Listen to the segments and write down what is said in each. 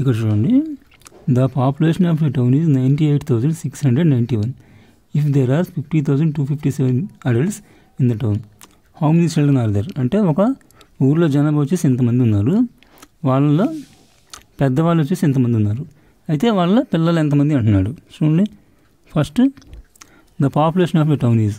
ఇక్కడ చూడండి the population of the town is ninety eight thousand six hundred ninety one if there are fifty thousand two fifty seven adults in the town how many children are there అంటే ఒక ఊర్లో జనాభా వచ్చేసి ఇంతమంది ఉన్నారు వాళ్ళలో పెద్దవాళ్ళు వచ్చేసి ఇంతమంది ఉన్నారు అయితే వాళ్ళ పిల్లలు ఎంతమంది అంటున్నాడు చూడండి first the population of the town is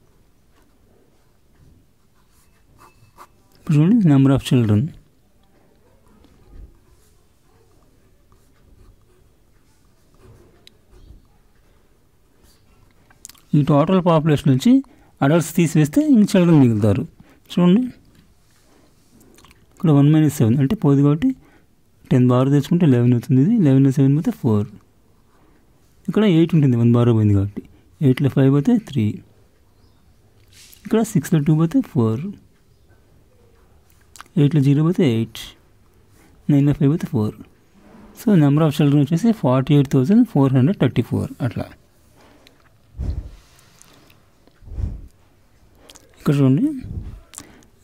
చూడండి నెంబర్ ఆఫ్ చిల్డ్రన్ ఈ టోటల్ పాపులేషన్ నుంచి అడల్ట్స్ తీసివేస్తే ఇంక చిల్డ్రన్ మిగులుతారు చూడండి ఇక్కడ వన్ మైనస్ సెవెన్ అంటే పోదు కాబట్టి టెన్ బార్ తెచ్చుకుంటే లెవెన్ అవుతుంది ఇది లెవెన్ సెవెన్ పోతే ఫోర్ ఇక్కడ ఎయిట్ ఉంటుంది వన్ బార్ పోయింది కాబట్టి ఎయిట్లో ఫైవ్ పోతే త్రీ ఇక్కడ సిక్స్లో టూ పోతే four 8 lo 0 bothe 8, 9 lo 5 bothe 4. So number of children which is 48,434 atla. Because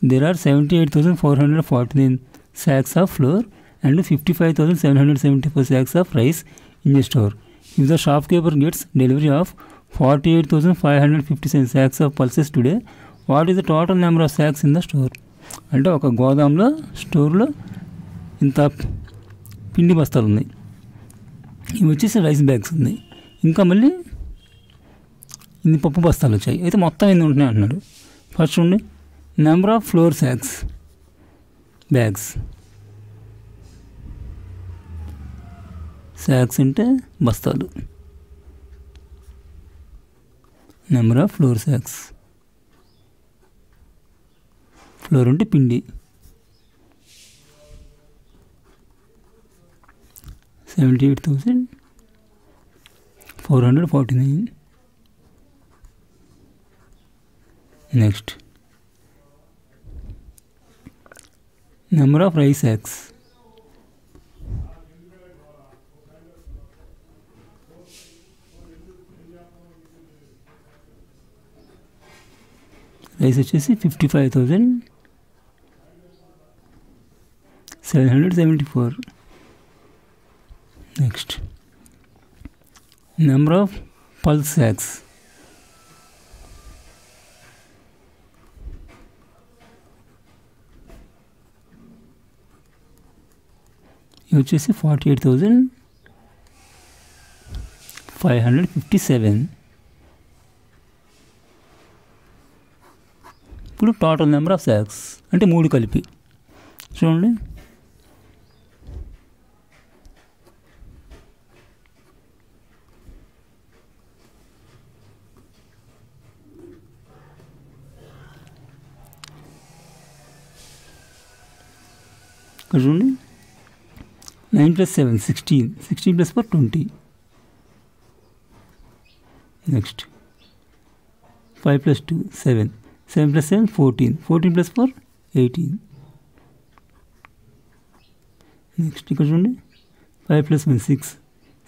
there are 78,414 sacks of flour and 55,774 sacks of rice in the store. If the shopkeeper gets delivery of 48,557 sacks of pulses today, what is the total number of sacks in the store? అంటే ఒక గోదాంలో స్టోర్లో ఇంత పిండి బస్తాలు ఉన్నాయి ఇవి వచ్చేసి rice bags ఉన్నాయి ఇంకా మళ్ళీ ఇన్ని పప్పు బస్తాలు వచ్చాయి అయితే మొత్తం ఎన్ని ఉంటున్నాయి అంటున్నాడు ఫస్ట్ ఉండి number of flour sacks bags sacks అంటే బస్తాలు నెంబర్ ఆఫ్ ఫ్లోర్ శాక్స్ ఫ్లోరెంట్ పిండి seventy eight thousand four hundred forty nine next number of rice eggs rice వచ్చేసి fifty five thousand seven hundred seventy four next number of pulse sacks ఇది వచ్చేసి forty eight thousand five hundred fifty seven ఇప్పుడు total number of sacks అంటే మూడు కలిపి చూడండి कर ढूंढें nine plus seven sixteen sixteen plus four twenty next five plus two seven seven plus seven fourteen fourteen plus four eighteen next equal to five plus one six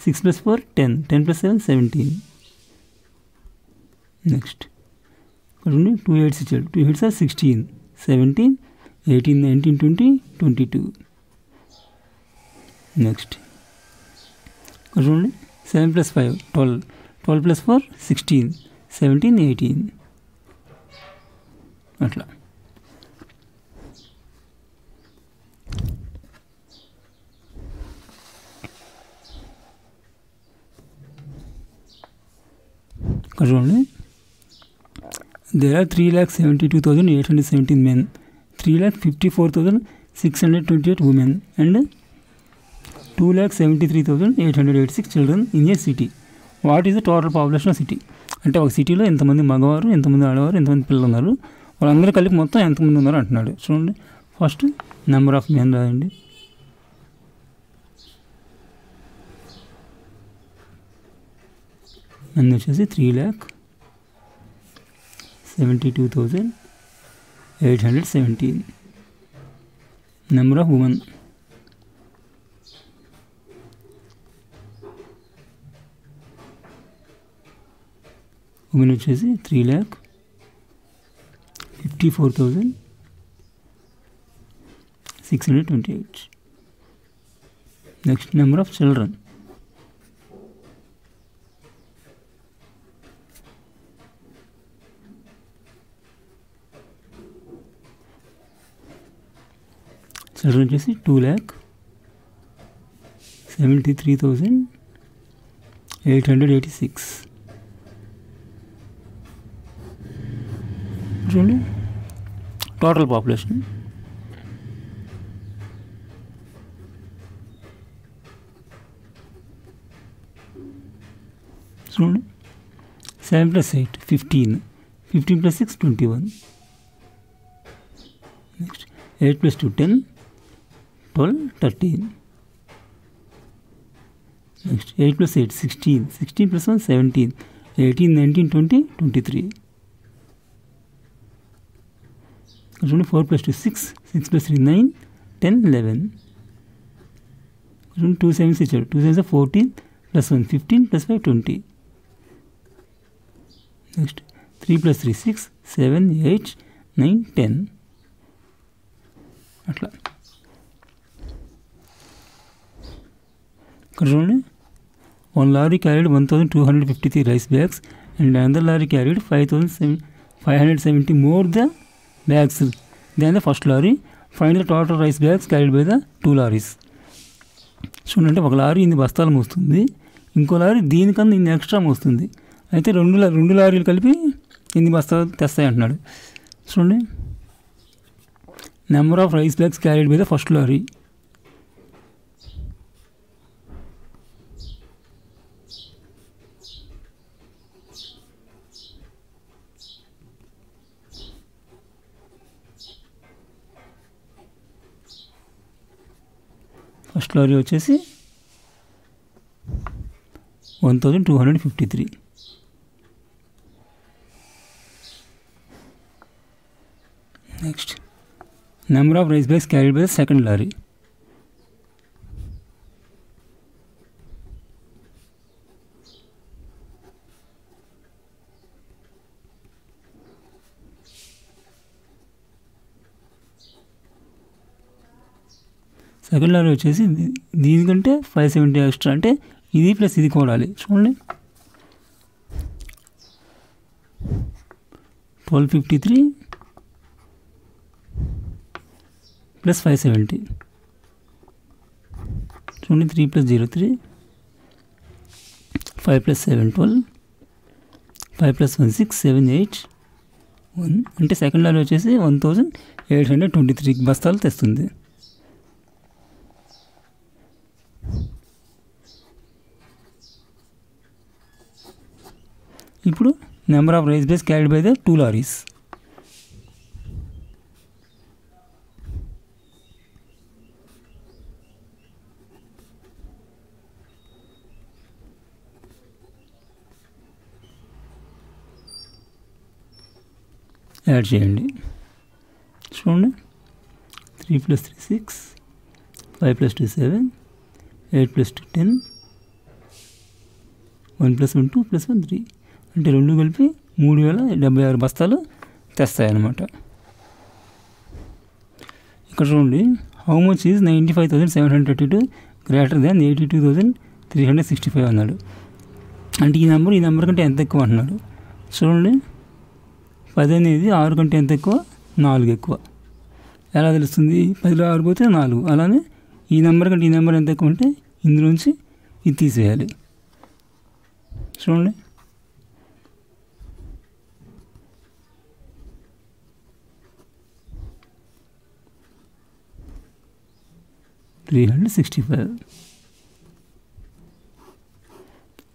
six plus four ten ten plus seven seventeen next equal to two eight चल two eight sir sixteen eighteen ninety twenty twenty two next चूँ seven plus five twelve twelve plus four sixteen seven eighteen अट्ला चूँ there are three lakhs see two thousand eight hundred see men three lakh fifty four thousand six hundred twenty eight women and two lakh seventy three thousand eight hundred eight six children in a city what is the total population of city అంటే ఒక సిటీలో ఎంతమంది మగవారు ఎంతమంది ఆడవారు ఎంతమంది పిల్లలు ఉన్నారు వాళ్ళందరూ కలిపి మొత్తం ఎంతమంది ఉన్నారు అంటున్నాడు చూడండి ఫస్ట్ నెంబర్ ఆఫ్ మెన్ రాయండి మెన్ వచ్చేసి three lakh seventy two thousand eight hundred seventeen number of women women way three lakh fifty four thousand six hundred twenty eight next number of children So it will just be 2 lakh 73,886. Really? Total population. Student 7 plus 8, 15. 15 plus 6, 21. Next, 8 plus 2, 10. thirteen. Next, 8 plus 8, 16. 16 plus 1, 17. 18, 19, 20, 23. Question 4 plus 2, 6. 6 plus 3, 9, 10, 11. Question 2, 7, 6, 2, 7, 14, plus 1, 15, plus 5, 20. Next, 3 plus 3, 6, 7, 8, 9, 10. Atla. ఇక్కడ చూడండి one lorry carried one thousand two hundred fifty three rice bags and another lorry carried five thousand seven five hundred seventy more the bags than the first lorry final total rice bags carried by the two lorries చూడండి ఒక lorry ఇన్ని బస్తాలు మోస్తుంది ఇంకో lorry దీనికన్నా ఇన్ని extra మోస్తుంది అయితే రెండు రెండు లారీలు కలిపి ఇన్ని బస్తాలు తెస్తాయి అంటున్నాడు చూడండి number of rice bags carried by the first lorry story వచ్చేసి one thousand two hundred fifty three next number of rice bags carried by second lorry second లైన్లో వచ్చేసి దీనికంటే ఫైవ్ సెవెంటీ ఎక్స్ట్రా అంటే ఇది ప్లస్ ఇది కూడాలి చూడండి twelve fifty three plus five seventy చూడండి three plus zero three five plus seven twelve five plus one six seven eight one అంటే సెకండ్ లైన్ వచ్చేసి one thousand eight hundred twenty three బస్తాలు తెస్తుంది ఇప్పుడు number of rice bags carried by the two lorries add చేయండి చూడు 3 + 3 = 6 5 + 2 = 7 8 + 2 = 10 1 + 1 = 2 + 1 = 3 అంటే రెండు కలిపి మూడు వేల డెబ్బై ఆరు బస్తాలు తెస్తాయన్నమాట ఇక్కడ చూడండి how much is ninety five thousand seven hundred thirty two greater than eighty two thousand three hundred sixty five అన్నాడు అంటే ఈ నెంబర్ ఈ నెంబర్ కంటే ఎంత ఎక్కువ అంటున్నాడు చూడండి పది అనేది ఆరు కంటే ఎంత ఎక్కువ నాలుగు ఎక్కువ ఎలా తెలుస్తుంది పదిలో ఆరు పోతే నాలుగు అలానే ఈ నెంబర్ కంటే ఈ నెంబర్ ఎంత ఎక్కువ ఉంటే ఇందులోంచి ఇది తీసేయాలి చూడండి త్రీ హండ్రెడ్ సిక్స్టీ ఫైవ్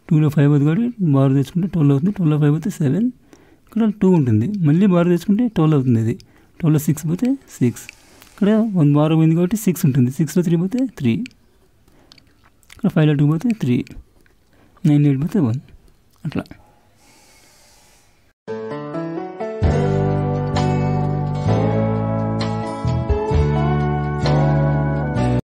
టూలో ఫైవ్ అవుతుంది కాబట్టి బార్ తెచ్చుకుంటే ట్వెల్వ్ అవుతుంది ట్వెల్వ్ ఫైవ్ అయితే సెవెన్ ఇక్కడ టూ ఉంటుంది మళ్ళీ బార్ తెచ్చుకుంటే ట్వెల్వ్ అవుతుంది ఇది ట్వెల్వ్ సిక్స్ పోతే సిక్స్ ఇక్కడ వన్ బార్ పోయింది కాబట్టి సిక్స్ ఉంటుంది సిక్స్లో త్రీ పోతే త్రీ ఇక్కడ ఫైవ్లో టూ పోతే త్రీ నైన్ ఎయిట్ పోతే వన్ అట్లా